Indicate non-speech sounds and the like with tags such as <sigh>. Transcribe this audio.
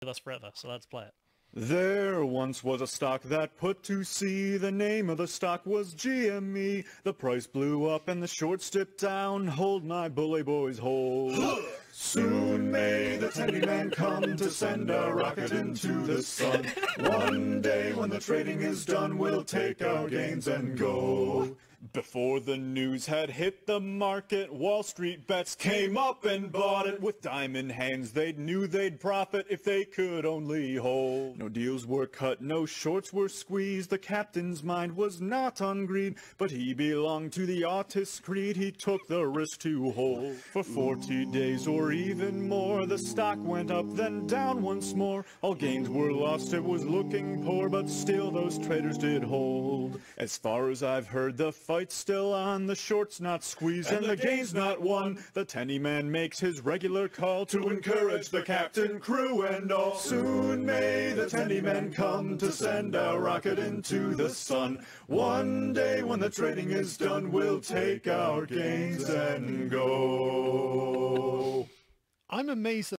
with us forever. So let's play it. There once was a stock that put to sea. The name of the stock was GME. The price blew up and the shorts dipped down. Hold my bully boys, hold. Soon may the Tendieman come to send a rocket into the sun. <laughs> One day when the trading is done, we'll take our gains and go. Before the news had hit the market, WallStreetBets came up and bought it. With diamond hands, they knew they'd profit if they could only hold. No deals were cut, no shorts were squeezed. The captain's mind was not on greed, but he belonged to the autist's creed. He took the risk to hold. For 40 days or even more, the stock went up, then down once more. All gains were lost, it was looking poor, but still those traders did hold. As far as I've heard, the fight's still on, the short's not squeezed and, the game's not won. The Tendieman makes his regular call to encourage the captain, crew, and all. Soon may the Tendieman come to send a rocket into the sun. One day when the trading is done, we'll take our gains and go. I'm amazed that